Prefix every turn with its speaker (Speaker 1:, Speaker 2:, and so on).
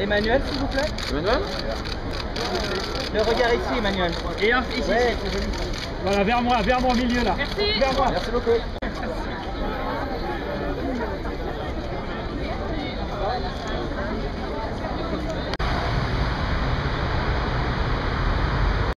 Speaker 1: Emmanuel, s'il vous plaît
Speaker 2: Emmanuel
Speaker 1: Le regard ici, Emmanuel.
Speaker 3: Et un, ici. Voilà, vers moi, vers moi au milieu là.
Speaker 4: Merci.
Speaker 3: Vers moi.
Speaker 2: Merci beaucoup.